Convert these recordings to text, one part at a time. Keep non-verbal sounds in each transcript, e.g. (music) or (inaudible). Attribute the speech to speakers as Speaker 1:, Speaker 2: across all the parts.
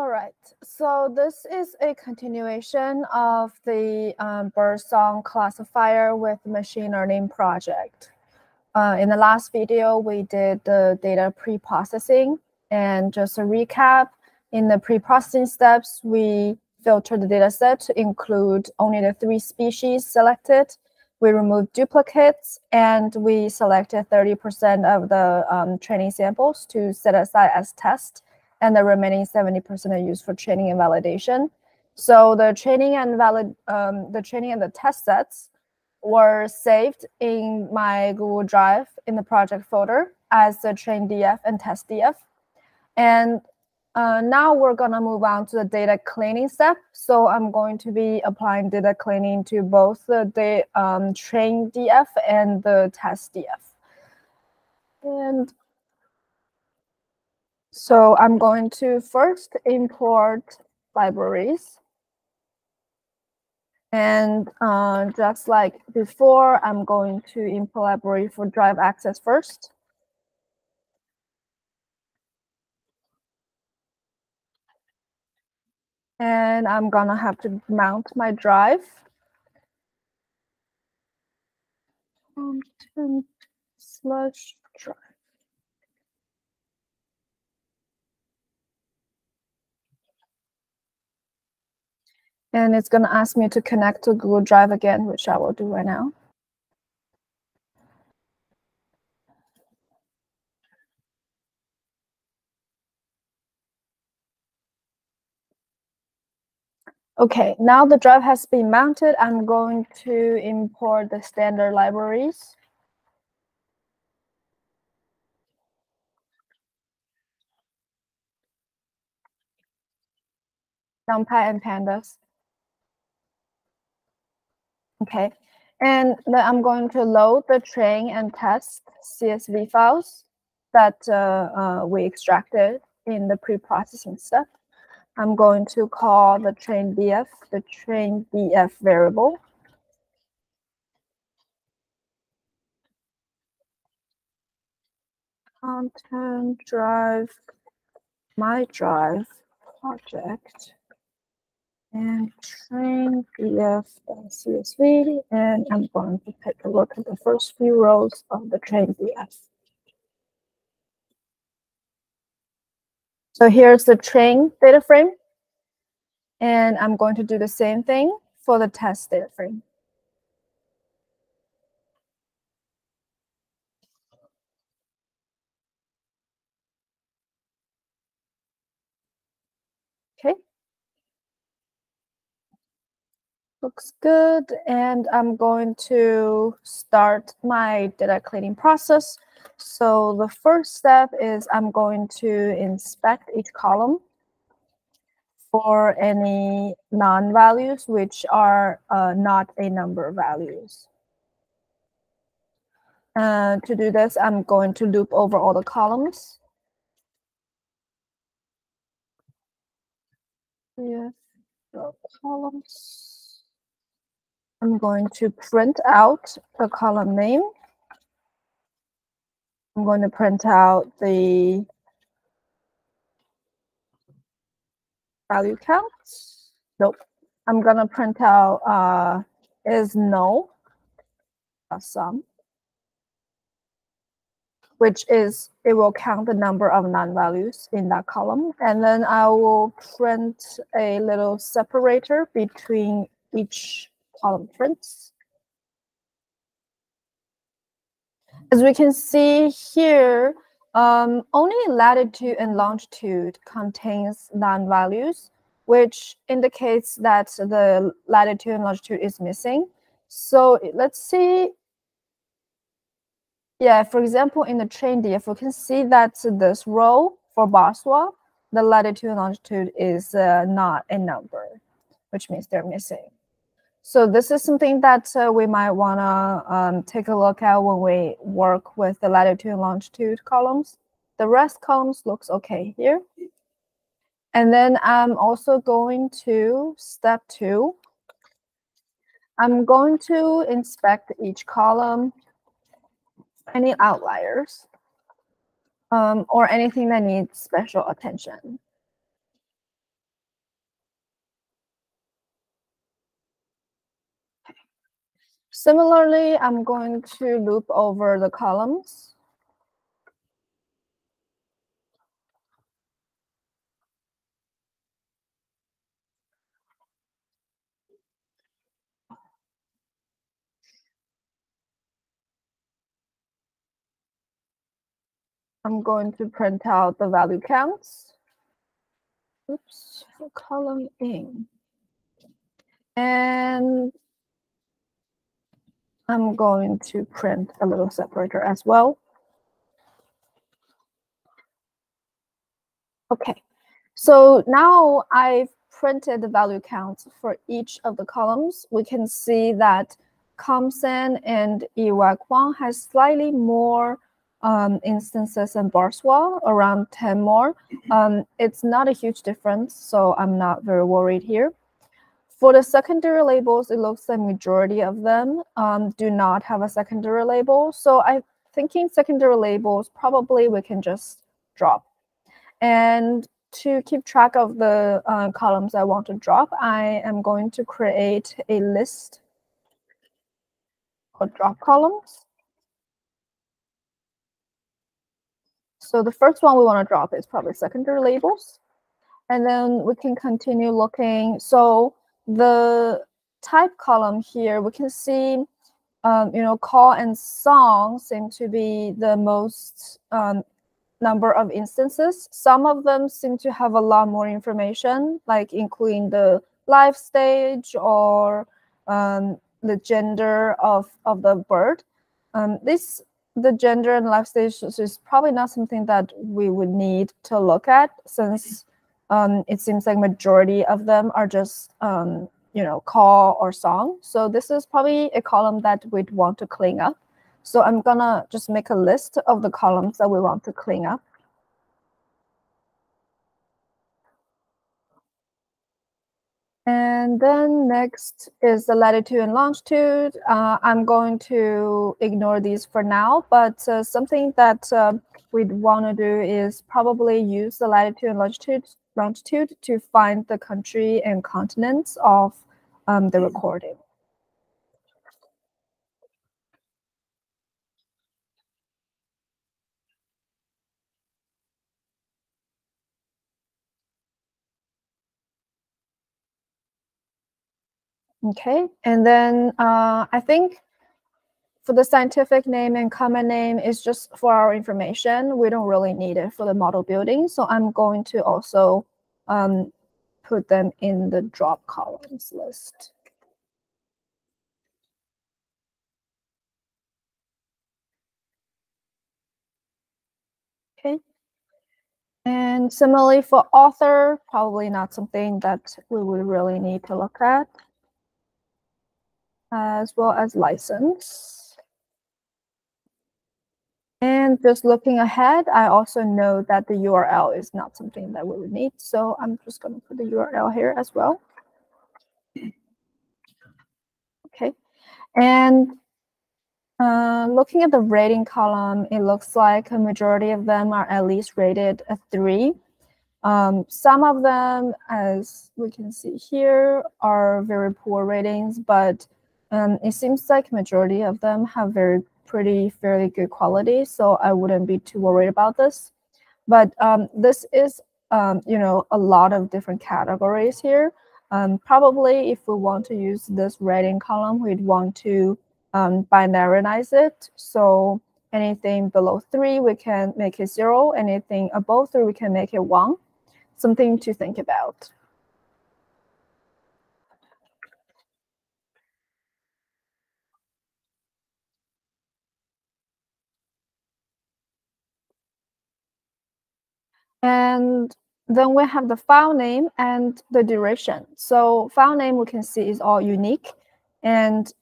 Speaker 1: All right, so this is a continuation of the um, Birdsong classifier with machine learning project. Uh, in the last video, we did the data pre-processing and just a recap, in the pre-processing steps, we filtered the data set to include only the three species selected. We removed duplicates and we selected 30% of the um, training samples to set aside as test and the remaining 70% are used for training and validation. So the training and valid, um, the training and the test sets were saved in my Google Drive in the project folder as the train DF and test DF. And uh, now we're gonna move on to the data cleaning step. So I'm going to be applying data cleaning to both the, um, train DF and the test DF. And so I'm going to first import libraries. And uh, just like before, I'm going to import library for drive access first. And I'm gonna have to mount my drive. Content slash drive. And it's going to ask me to connect to Google Drive again, which I will do right now. Okay, now the drive has been mounted. I'm going to import the standard libraries. NumPy and Pandas. Okay, and then I'm going to load the train and test CSV files that uh, uh, we extracted in the pre-processing step. I'm going to call the train df, the train df variable. Content drive, my drive project and train df CSV, and I'm going to take a look at the first few rows of the train df. So here's the train data frame, and I'm going to do the same thing for the test data frame. Okay. Looks good. And I'm going to start my data cleaning process. So the first step is I'm going to inspect each column for any NaN-values, which are uh, not a number of values. Uh, to do this, I'm going to loop over all the columns. Yes, the columns. I'm going to print out the column name. I'm going to print out the value count. Nope. I'm going to print out uh, is no a sum, which is it will count the number of NaN-values in that column. And then I will print a little separator between each prints. As we can see here, um, only latitude and longitude contains NaN-values, which indicates that the latitude and longitude is missing. So let's see. Yeah, for example, in the train if we can see that this row for barswa, the latitude and longitude is uh, not a number, which means they're missing. So this is something that uh, we might want to um, take a look at when we work with the latitude and longitude columns. The rest columns looks okay here. And then I'm also going to step two. I'm going to inspect each column, any outliers, um, or anything that needs special attention. Similarly, I'm going to loop over the columns. I'm going to print out the value counts. Oops, column in. And I'm going to print a little separator as well. Okay, so now I've printed the value counts for each of the columns. We can see that comsan and Iwakwang has slightly more um, instances in barswa, around 10 more. Um, it's not a huge difference, so I'm not very worried here. For the secondary labels, it looks like majority of them um, do not have a secondary label. So I'm thinking secondary labels, probably we can just drop. And to keep track of the uh, columns I want to drop, I am going to create a list of drop columns. So the first one we want to drop is probably secondary labels. And then we can continue looking. So the type column here, we can see, um, you know, call and song seem to be the most um, number of instances. Some of them seem to have a lot more information, like including the life stage or um, the gender of, of the bird. Um, this the gender and life stages is probably not something that we would need to look at since um, it seems like majority of them are just um, you know call or song. So this is probably a column that we'd want to clean up. So I'm gonna just make a list of the columns that we want to clean up. And then next is the latitude and longitude. Uh, I'm going to ignore these for now, but uh, something that uh, we'd want to do is probably use the latitude and longitude, longitude to find the country and continents of um, the recording. Okay, and then uh, I think for the scientific name and common name is just for our information. We don't really need it for the model building. So I'm going to also um, put them in the drop columns list. Okay. And similarly for author, probably not something that we would really need to look at as well as license. And just looking ahead, I also know that the URL is not something that we would need. So I'm just going to put the URL here as well. Okay. And uh, looking at the rating column, it looks like a majority of them are at least rated a three. Um, some of them, as we can see here, are very poor ratings, but um, it seems like majority of them have very pretty fairly good quality, so I wouldn't be too worried about this. But um, this is, um, you know, a lot of different categories here. Um, probably if we want to use this rating column, we'd want to um, binarize it. So anything below three, we can make it zero. Anything above three, we can make it one. Something to think about. And then we have the file name and the duration. So file name we can see is all unique. And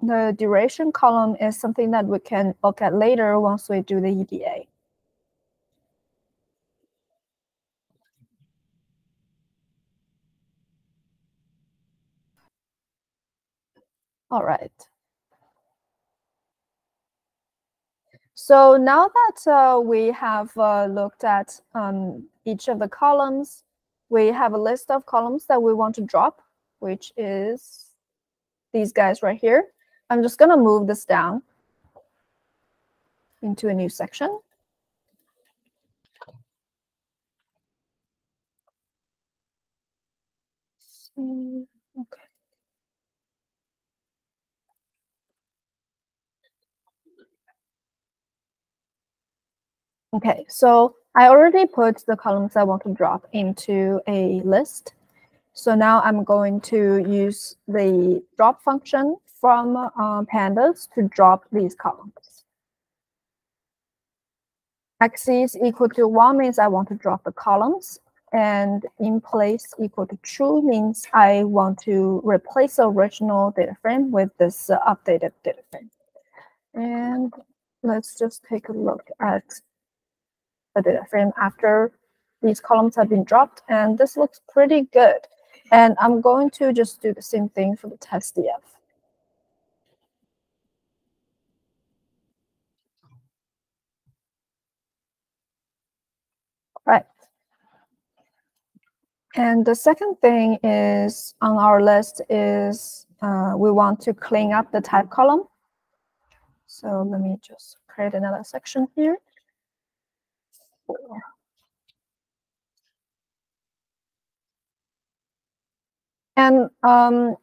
Speaker 1: the duration column is something that we can look at later once we do the EDA. All right. So now that uh, we have uh, looked at um, each of the columns, we have a list of columns that we want to drop, which is these guys right here. I'm just going to move this down into a new section. Okay. Okay, so I already put the columns I want to drop into a list. So now I'm going to use the drop function from uh, pandas to drop these columns. axis equal to 1 means I want to drop the columns, and in place equal to true means I want to replace the original data frame with this uh, updated data frame. And let's just take a look at the data frame after these columns have been dropped, and this looks pretty good. And I'm going to just do the same thing for the test DF. Right. And the second thing is on our list is uh, we want to clean up the type column. So let me just create another section here. And um,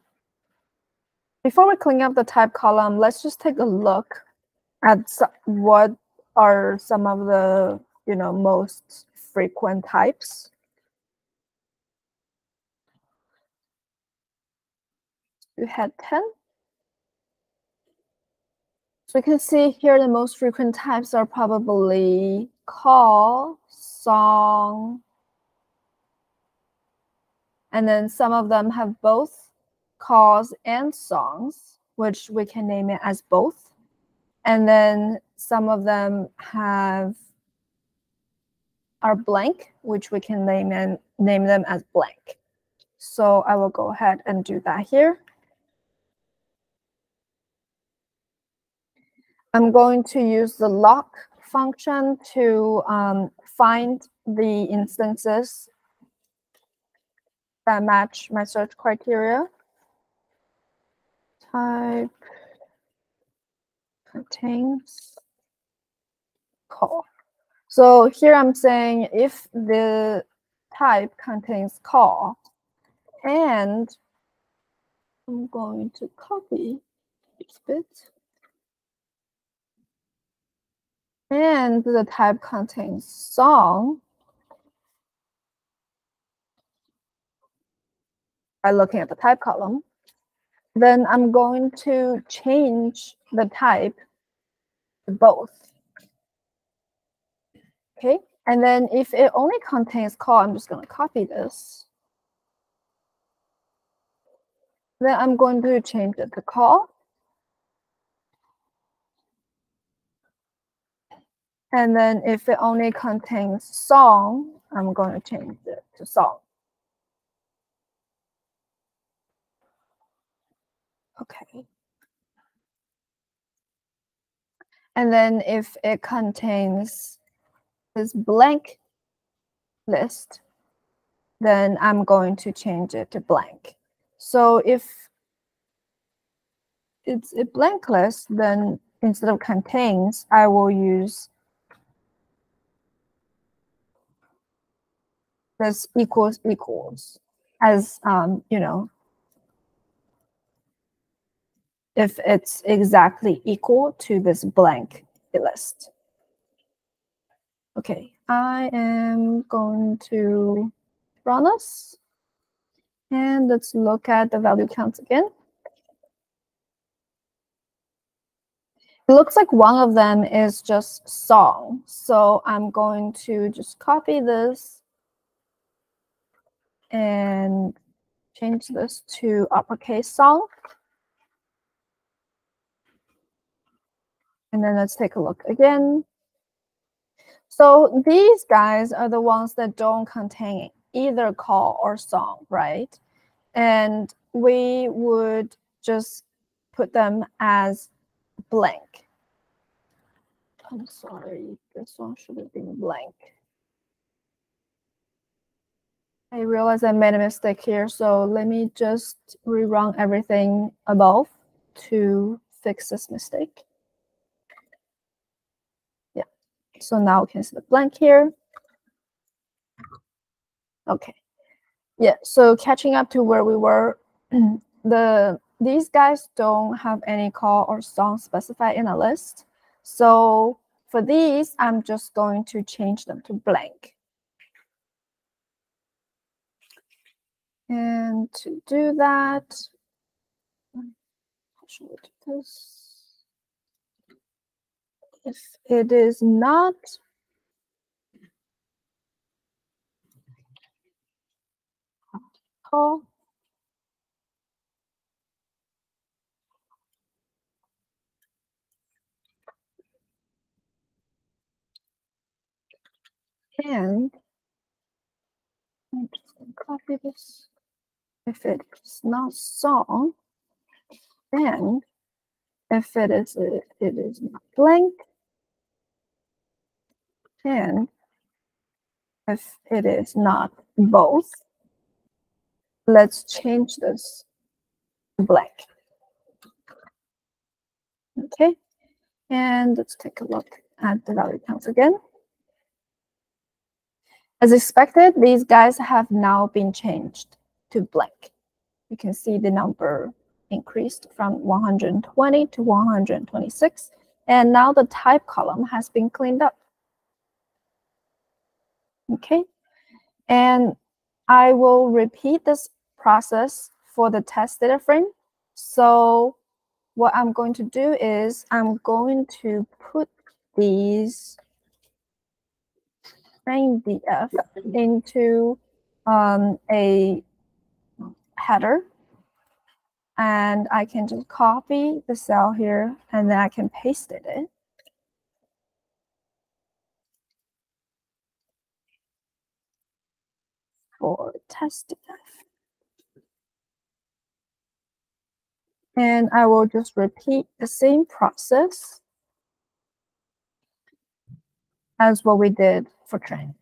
Speaker 1: before we clean up the type column, let's just take a look at what are some of the you know most frequent types. We had 10. So you can see here the most frequent types are probably call, song, and then some of them have both calls and songs, which we can name it as both. And then some of them have are blank, which we can name and name them as blank. So I will go ahead and do that here. I'm going to use the loc function to um, find the instances that match my search criteria. Type contains call. So here I'm saying if the type contains call and I'm going to copy this bit and the type contains song by looking at the type column, then I'm going to change the type to both. Okay, and then if it only contains call, I'm just going to copy this. Then I'm going to change it to call. And then if it only contains song, I'm going to change it to song. Okay. And then if it contains this blank list, then I'm going to change it to blank. So if it's a blank list, then instead of contains, I will use this equals equals as, um, you know, if it's exactly equal to this blank list. Okay, I am going to run this. And let's look at the value counts again. It looks like one of them is just song. So I'm going to just copy this and change this to uppercase song. And then let's take a look again. So these guys are the ones that don't contain either call or song, right? And we would just put them as blank. I'm sorry, this one should have been blank. I realize I made a mistake here, so let me just rerun everything above to fix this mistake. Yeah, so now we can see the blank here. Okay, yeah, so catching up to where we were, (clears throat) the these guys don't have any call or song specified in a list. So for these, I'm just going to change them to blank. And to do that, um, how should we do this? If it is not call, and I'm just going to copy this. If it's not song, then if it is it is not blank, and if it is not both, let's change this to blank. Okay, and let's take a look at the value counts again. As expected, these guys have now been changed to blank. You can see the number increased from 120 to 126. And now the type column has been cleaned up. Okay. And I will repeat this process for the test data frame. So what I'm going to do is I'm going to put these frame df into um, a header. And I can just copy the cell here and then I can paste it in. For test. And I will just repeat the same process as what we did for train.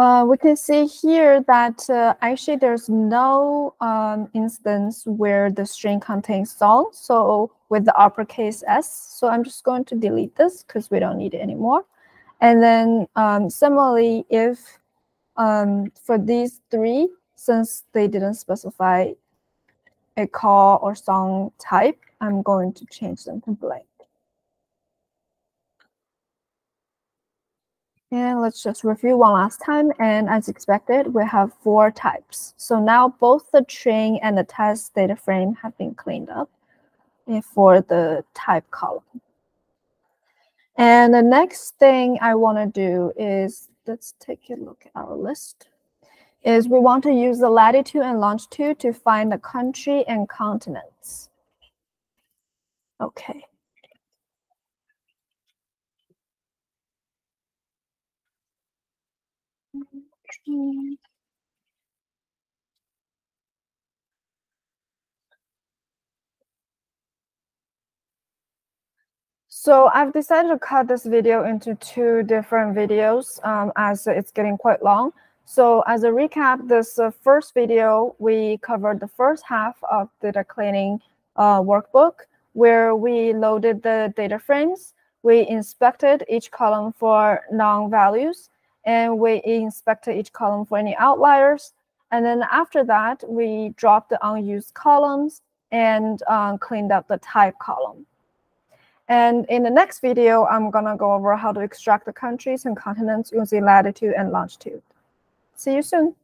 Speaker 1: Uh, we can see here that uh, actually there's no um, instance where the string contains song. So with the uppercase S, so I'm just going to delete this because we don't need it anymore. And then um, similarly, if um, for these three, since they didn't specify a call or song type, I'm going to change them to blank. And let's just review one last time. And as expected, we have four types. So now both the train and the test data frame have been cleaned up eh, for the type column. And the next thing I want to do is, let's take a look at our list, is we want to use the latitude and longitude to find the country and continents. Okay. So I've decided to cut this video into two different videos um, as it's getting quite long. So as a recap, this uh, first video, we covered the first half of data cleaning uh, workbook where we loaded the data frames. We inspected each column for NaN-values and we inspected each column for any outliers. And then after that, we dropped the unused columns and um, cleaned up the type column. And in the next video, I'm gonna go over how to extract the countries and continents using latitude and longitude. See you soon.